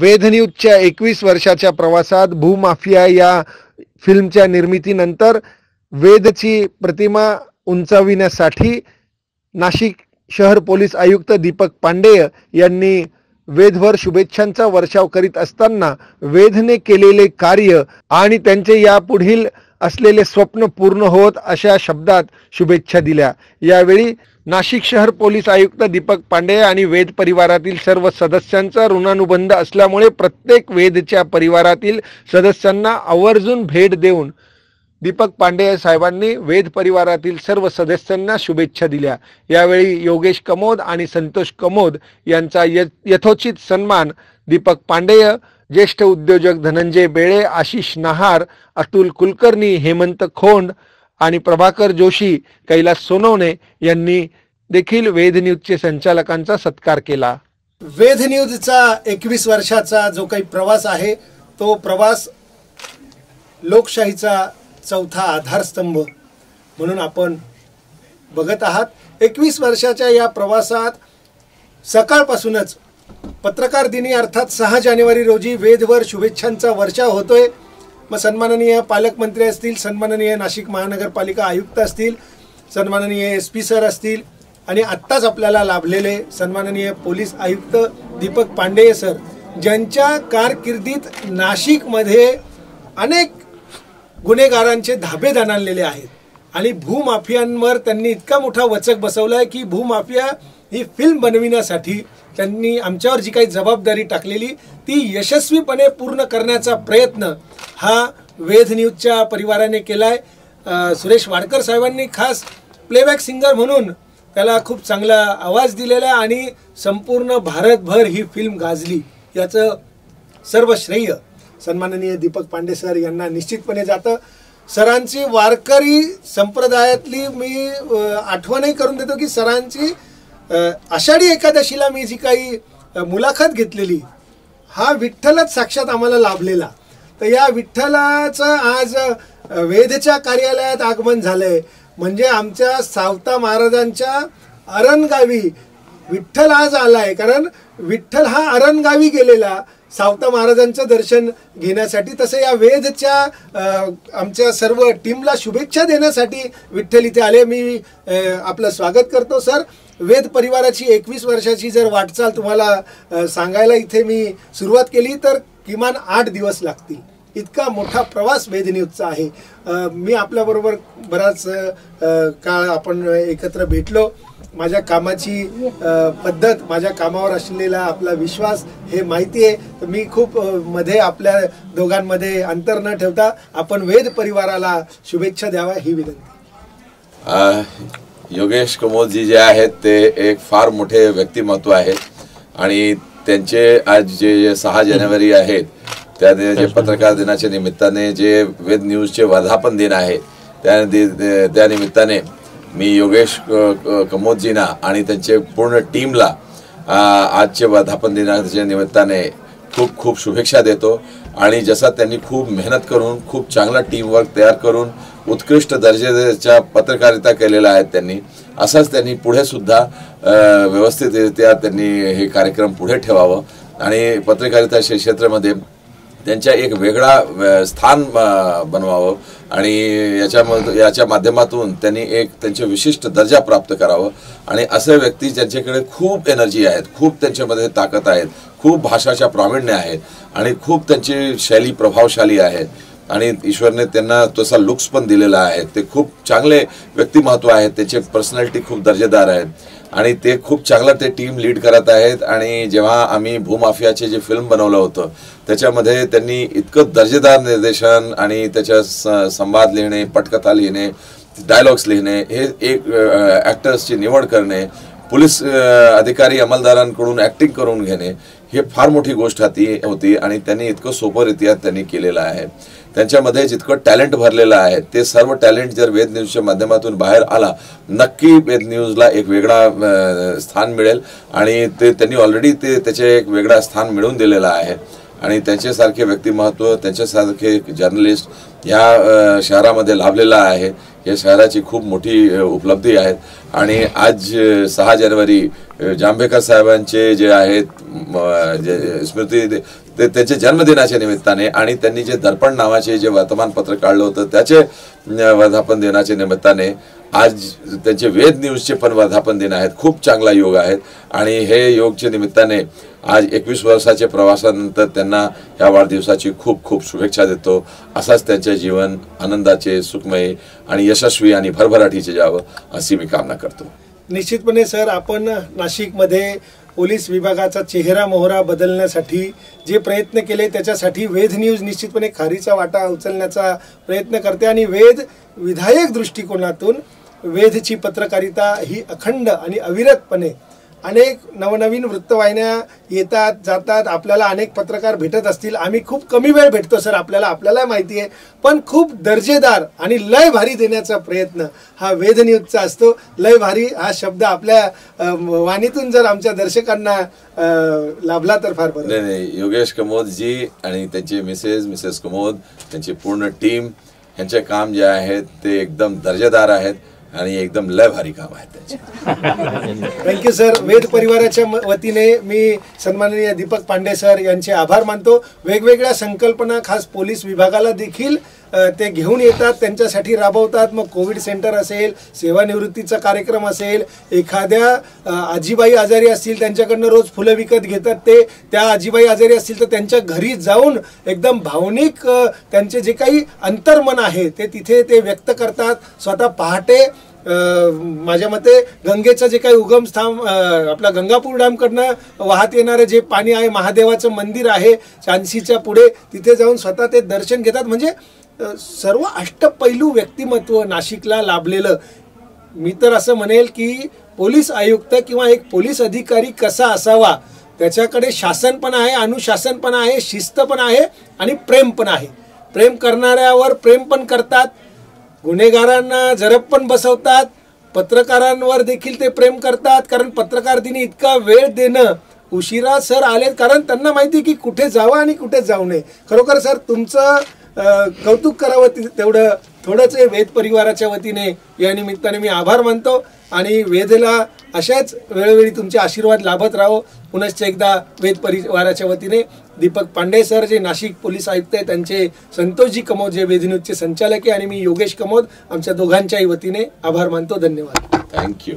वेधन्यूजच्या एकवीस वर्षाच्या प्रवासात भूमाफिया या फिल्मच्या निर्मितीनंतर वेदची प्रतिमा उंचाविण्यासाठी नाशिक शहर पोलीस आयुक्त दीपक पांडेय यांनी वेधवर शुभेच्छांचा वर्षाव करीत असताना वेधने केलेले कार्य आणि त्यांचे यापुढील असलेले स्वप्न पूर्ण होत अशा शब्दात शुभेच्छा दिल्या. यावेळी नाशिक शहर पोलीस आयुक्त दीपक पांडे आणि वेद परिवारातील सर्व सदस्यांचा ऋणानुबंध असल्यामुळे प्रत्येक वेदच्या परिवारातील सदस्यांना आवर्जून भेट देऊन दीपक पांडे साहेबांनी वेद परिवारातील सर्व सदस्यांना शुभेच्छा दिल्या. यावेळी योगेश कमोद आणि संतोष कमोद यांचा यथोचित सन्मान दीपक पांडेय ज्येष्ठ उद्योजक धनंजय बेळे आशिष नहार अतुल कुलकर्णी हेमंत खोंड आणि प्रभाकर जोशी कैलास सोनवणे यांनी देखील वेध न्यूजचे संचालकांचा सत्कार केला. वेध न्यूजचा एकवीस वर्षाचा जो काही प्रवास आहे तो प्रवास लोकशाहीचा चौथा आधारस्तंभ म्हणून आपण बघत आहात. एकवीस वर्षाच्या या प्रवासात सकाळपासूनच पत्रकार दिनी अर्थात सहा जानेवारी रोजी वेदवर शुभेच्छांचा वर्षाव होतोय. मग सन्माननीय पालकमंत्री असतील सन्माननीय नाशिक महानगरपालिका आयुक्त असतील सन्माननीय एस पी सर असतील आणि आत्ताच आपल्याला लाभलेले सन्माननीय पोलीस आयुक्त दीपक पांडेय सर ज्यांच्या कारकिर्दीत नाशिकमध्ये अनेक गुन्हेगारांचे धाबे दणाणलेले आहेत. आणि भूमाफियांवर त्यांनी इतका मोठा वचक बसवलाय की भूमाफिया ही फिल्म बनविण्यासाठी त्यांनी आमच्यावर जी काही जबाबदारी टाकलेली ती यशस्वीपणे पूर्ण करण्याचा प्रयत्न हा वेध न्यूजच्या परिवाराने केलाय. आहे सुरेश वाडकर साहेबांनी खास प्लेबॅक सिंगर म्हणून त्याला खूप चांगला आवाज दिलेला आहे आणि संपूर्ण भारतभर ही फिल्म गाजली. याचं सर्व श्रेय सन्माननीय दीपक पांडे सर यांना निश्चितपणे जातं. सरांची वारकरी संप्रदायातली मी आठवणही करून देतो की सरांची आषाढी एकादशीला मी जी काही मुलाखत घेतलेली हा विठ्ठलच साक्षात आम्हाला लाभलेला. तर या विठ्ठलाचं आज वेधच्या वेदच्या कार्यालयात आगमन झालंय. म्हणजे आमच्या सावता महाराजांच्या अरणगावी विठ्ठल आज आलाय. कारण विठ्ठल हा अरणगावी गेलेला. सावता महाराजांचं दर्शन घेण्यासाठी तसं या वेदच्या आमच्या सर्व टीमला शुभेच्छा देण्यासाठी विठ्ठल इथे आले. मी आपलं स्वागत करतो सर. वेद परिवाराची एकवीस वर्षाची जर वाटचाल तुम्हाला सांगायला इथे मी सुरुवात केली तर किमान आठ दिवस लागतील. इतका मोठा प्रवास वेद न्यूजचा आहे. मी आपल्याबरोबर बराच काळ आपण एकत्र भेटलो. माझ्या कामाची पद्धत माझ्या कामावर असलेला आपला विश्वास हे माहिती आहे. तर मी खूप मध्ये आपल्या दोघांमध्ये अंतर न ठेवता आपण वेद परिवाराला शुभेच्छा द्यावा ही विनंती. योगेश कमोदजी जे आहेत ते एक फार मोठे व्यक्तिमत्व आहेत आणि त्यांचे आज जे जे सहा जानेवारी आहेत त्या जे पत्रकार दिनाच्या निमित्ताने जे वेद न्यूजचे वर्धापन दिन आहे त्या दि- त्या निमित्ताने मी योगेश कमोदजीना आणि त्यांचे पूर्ण टीमला आजचे वर्धापन दिनाच्या निमित्ताने खूप खूप शुभेच्छा देतो. आणि जसा त्यांनी खूप मेहनत करून खूप चांगला टीमवर्क तयार करून उत्कृष्ट दर्जाच्या पत्रकारिता केलेल्या आहेत त्यांनी असंच त्यांनी पुढे सुद्धा व्यवस्थितरित्या त्यांनी हे कार्यक्रम पुढे ठेवावं. आणि पत्रकारिता शे- क्षेत्रामध्ये त्यांच्या एक वेगळा स्थान बनवावं आणि याच्यामध्ये याच्या माध्यमातून त्यांनी एक त्यांचे विशिष्ट दर्जा प्राप्त करावं. आणि असे व्यक्ती ज्यांच्याकडे खूप एनर्जी आहेत खूप त्यांच्यामध्ये ताकद आहेत खूप भाषाच्या प्रावीण्य आहेत आणि खूप त्यांची शैली प्रभावशाली आहे आणि ईश्वरने त्यांना तसा लुक्स पण दिलेला आहे. ते खूप चांगले व्यक्तिमत्व आहेत. त्याचे पर्सनॅलिटी खूप दर्जेदार आहेत आणि ते खूप चांगलं ते टीम लीड करत आहेत. आणि जेव्हा आम्ही भूमाफियाचे जे फिल्म बनवलं होतं त्याच्यामध्ये त्यांनी इतकं दर्जेदार निर्देशन आणि त्याच्या संवाद लिहिणे पटकथा लिहिणे डायलॉग्स लिहिणे हे एक ॲक्टर्सची निवड करणे पोलीस अधिकारी अंमलदारांकडून ऍक्टिंग करून घेणे हे फार मोठी गोष्ट ती होती आणि त्यांनी इतकं सोपरित्या त्यांनी केलेलं आहे. त्यांच्यामध्ये जितकं टॅलेंट भरलेलं आहे ते सर्व टॅलेंट जर वेद न्यूजच्या माध्यमातून बाहेर आला नक्की वेद न्यूजला एक वेगळा स्थान मिळेल आणि ते त्यांनी ऑलरेडी ते त्याचे एक वेगळा स्थान मिळवून दिलेलं आहे. आणि त्यांच्यासारखे व्यक्तिमत्व त्यांच्यासारखे जर्नलिस्ट ह्या शहरामध्ये लाभलेला आहे. या शहराची खूप मोठी उपलब्धी आहे. आणि आज सहा जानेवारी जांभेकर साहेबांचे जे आहेत जे स्मृती ते त्यांच्या जन्मदिनाच्या निमित्ताने आणि त्यांनी जे दर्पण नावाचे जे वर्तमानपत्र काढलं होतं त्याचे वर्धापन दिनाच्या निमित्ताने आज त्यांचे वेद न्यूजचे पण वर्धापन दिन आहेत. खूप चांगला योग आहेत. आणि हे योगच्या निमित्ताने आज एकवीस वर्षाच्या प्रवासानंतर त्यांना या वाढदिवसाची खूप खूप शुभेच्छा देतो. असाच त्यांचे जीवन आनंदाचे सुखमय आणि यशस्वी आणि भरभराटीचे जावं अशी मी कामना करतो. निश्चितपणे सर आपण नाशिकमध्ये पोलीस विभागाचा चेहरा मोहरा बदलण्यासाठी जे प्रयत्न केले त्याच्यासाठी वेध न्यूज निश्चितपणे खारीचा वाटा उचलण्याचा प्रयत्न करते. आणि वेध विधायक दृष्टिकोनातून वेधची पत्रकारिता ही अखंड आणि अविरतपणे अनेक नवनवीन वृत्तवाहिन्या येतात जातात. आपल्याला अनेक पत्रकार भेटत असतील. आम्ही खूप कमी वेळ भेटतो सर. आपल्याला आपल्याला माहिती आहे. पण खूप दर्जेदार आणि लय भारी देण्याचा प्रयत्न हा वेद न्यूजचा असतो. लय भारी हा शब्द आपल्या वाणीतून जर आमच्या दर्शकांना लाभला तर फार बरं. नाही नाही. योगेश कमोदजी आणि त्यांचे मिसेस मिसेस कमोद त्यांची पूर्ण टीम यांचे काम जे आहेत ते एकदम दर्जेदार आहेत. आणि एकदम लय भारी काम आहेत त्याचे. थँक्यू सर वेद परिवाराच्या म- वतीने मी सन्माननीय दीपक पांडे सर यांचे आभार मानतो. वेगवेगळ्या संकल्पना खास पोलीस विभागाला देखील ते घेऊन येतात त्यांच्यासाठी राबवतात. मग कोविड सेंटर असेल सेवानिवृत्तीचा कार्यक्रम असेल एखाद्या आजीबाई आजारी असतील त्यांच्याकडनं रोज फुलं विकत घेतात ते त्या आजीबाई आजारी असतील तर त्यांच्या घरी जाऊन एकदम भावनिक त्यांचे जे काही अंतर्मन आहे ते तिथे ते व्यक्त करतात. स्वतः पहाटे माझ्या मते गंगेचं जे काही उगमस्थान स्थान आपला गंगापूर डॅमकडनं वाहत येणारं जे पाणी आहे महादेवाचं मंदिर आहे चांदशीच्या पुढे तिथे जाऊन स्वतः ते दर्शन घेतात. म्हणजे सर्व अष्टपैलू व्यक्तिमत्व नाशिकला लाभलेलं. मी तर असं म्हणेल की पोलीस आयुक्त किंवा एक पोलीस अधिकारी कसा असावा त्याच्याकडे शासन पण आहे अनुशासन पण आहे शिस्त पण आहे आणि प्रेम पण आहे. प्रेम करणाऱ्यावर प्रेम पण करतात गुन्हेगारांना झरप पण बसवतात. पत्रकारांवर देखील ते प्रेम करतात. कारण पत्रकार दिनी इतका वेळ देणं उशिरा सर आले कारण त्यांना माहिती आहे की कुठे जावं आणि कुठे जाऊ नये. खरोखर सर तुमचं कौतुक करावं तेवढं थोडंच आहे वेद परिवाराच्या वतीने. या निमित्ताने मी आभार मानतो. आणि वेदला अशाच वेळोवेळी तुमचे आशीर्वाद लाभत राहो. पुनश्च एकदा वेद परिवाराच्या वतीने दीपक पांडे सर जे नाशिक पोलीस आयुक्त आहे त्यांचे संतोषजी कमोद जे वेदिन्यूजचे संचालक आहे आणि मी योगेश कमोद आमच्या दोघांच्याही वतीने आभार मानतो. धन्यवाद. थँक्यू